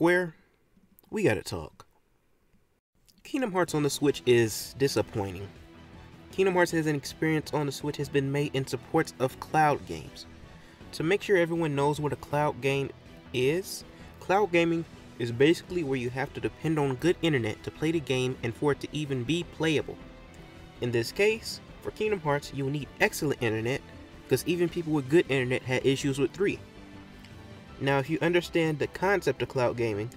Square, we gotta talk. Kingdom Hearts on the Switch is disappointing. Kingdom Hearts as an experience on the Switch has been made in support of cloud games. To make sure everyone knows what a cloud game is, cloud gaming is basically where you have to depend on good internet to play the game and for it to even be playable. In this case, for Kingdom Hearts, you will need excellent internet because even people with good internet had issues with 3. Now, if you understand the concept of cloud gaming,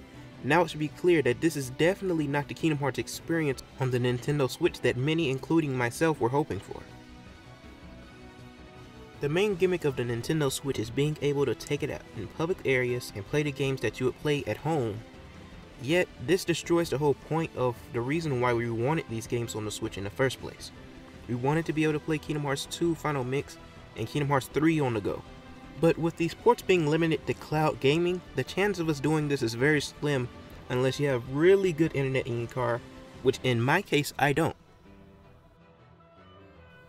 now it should be clear that this is definitely not the Kingdom Hearts experience on the Nintendo Switch that many, including myself, were hoping for. The main gimmick of the Nintendo Switch is being able to take it out in public areas and play the games that you would play at home. Yet, this destroys the whole point of the reason why we wanted these games on the Switch in the first place. We wanted to be able to play Kingdom Hearts 2 Final Mix and Kingdom Hearts 3 on the go. But with these ports being limited to cloud gaming, the chance of us doing this is very slim unless you have really good internet in your car, which in my case, I don't.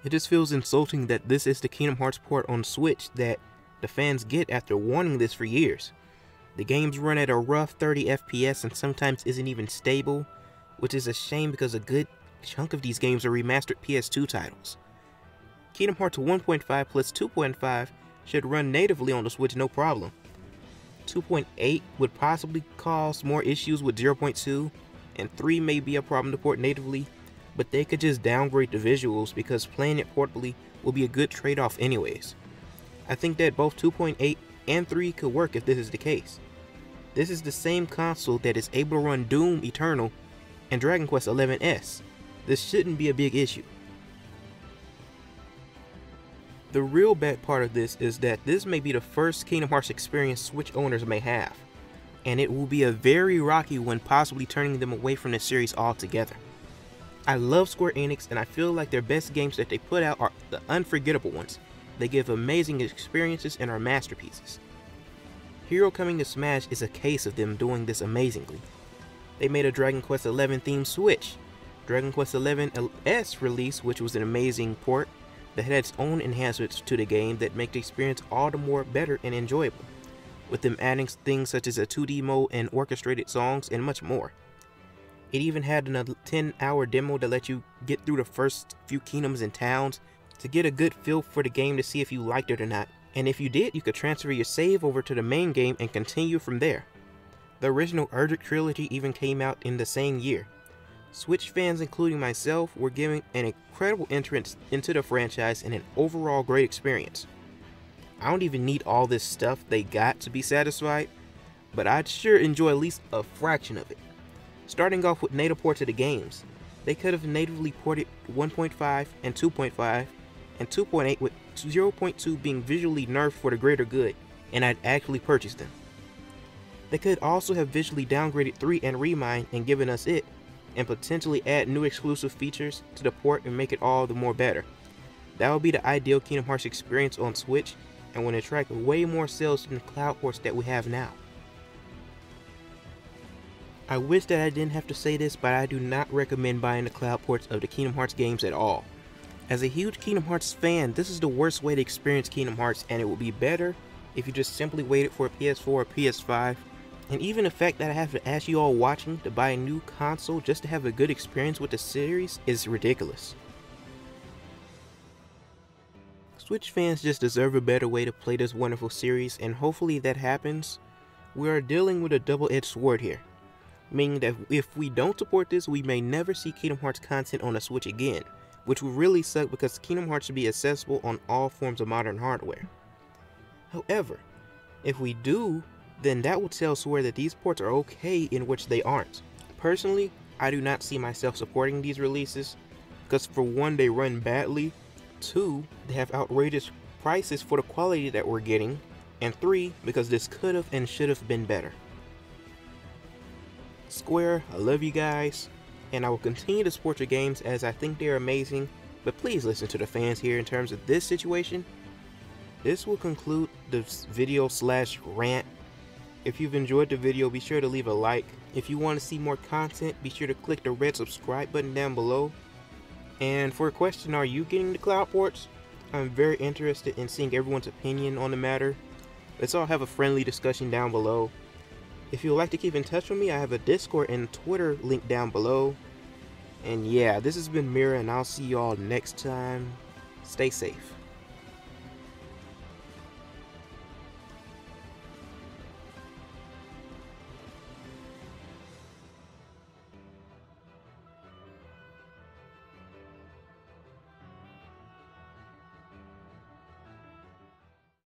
It just feels insulting that this is the Kingdom Hearts port on Switch that the fans get after wanting this for years. The games run at a rough 30 FPS and sometimes isn't even stable, which is a shame because a good chunk of these games are remastered PS2 titles. Kingdom Hearts 1.5 plus 2.5 should run natively on the Switch no problem. 2.8 would possibly cause more issues with 0.2, and 3 may be a problem to port natively, but they could just downgrade the visuals because playing it portably will be a good trade-off anyways. I think that both 2.8 and 3 could work if this is the case. This is the same console that is able to run Doom Eternal and Dragon Quest XI S. This shouldn't be a big issue. The real bad part of this is that this may be the first Kingdom Hearts experience Switch owners may have, and it will be a very rocky one possibly turning them away from the series altogether. I love Square Enix and I feel like their best games that they put out are the unforgettable ones. They give amazing experiences and are masterpieces. Hero Coming to Smash is a case of them doing this amazingly. They made a Dragon Quest XI themed Switch, Dragon Quest XI S release, which was an amazing port, that had its own enhancements to the game that make the experience all the more better and enjoyable, with them adding things such as a 2D mode and orchestrated songs and much more. It even had a 10 hour demo to let you get through the first few kingdoms and towns to get a good feel for the game to see if you liked it or not. And if you did, you could transfer your save over to the main game and continue from there. The original Erdrick trilogy even came out in the same year, Switch fans, including myself, were given an incredible entrance into the franchise and an overall great experience. I don't even need all this stuff they got to be satisfied, but I'd sure enjoy at least a fraction of it. Starting off with native ports of the games, they could have natively ported 1.5 and 2.5, and 2.8 with 0.2 being visually nerfed for the greater good, and I'd actually purchase them. They could also have visually downgraded 3 and Remind and given us it, and potentially add new exclusive features to the port and make it all the more better. That would be the ideal Kingdom Hearts experience on Switch and would attract way more sales than the cloud ports that we have now. I wish that I didn't have to say this, but I do not recommend buying the cloud ports of the Kingdom Hearts games at all. As a huge Kingdom Hearts fan, this is the worst way to experience Kingdom Hearts and it would be better if you just simply waited for a PS4 or PS5 and even the fact that I have to ask you all watching to buy a new console just to have a good experience with the series is ridiculous. Switch fans just deserve a better way to play this wonderful series and hopefully that happens. We are dealing with a double-edged sword here, meaning that if we don't support this, we may never see Kingdom Hearts content on the Switch again, which would really suck because Kingdom Hearts should be accessible on all forms of modern hardware. However, if we do then that would tell Square that these ports are okay in which they aren't. Personally, I do not see myself supporting these releases, because for one, they run badly, two, they have outrageous prices for the quality that we're getting, and three, because this could have and should have been better. Square, I love you guys, and I will continue to support your games as I think they're amazing, but please listen to the fans here in terms of this situation. This will conclude this video slash rant if you've enjoyed the video, be sure to leave a like. If you want to see more content, be sure to click the red subscribe button down below. And for a question, are you getting the cloud ports? I'm very interested in seeing everyone's opinion on the matter. Let's all have a friendly discussion down below. If you would like to keep in touch with me, I have a Discord and Twitter link down below. And yeah, this has been Mira, and I'll see y'all next time. Stay safe.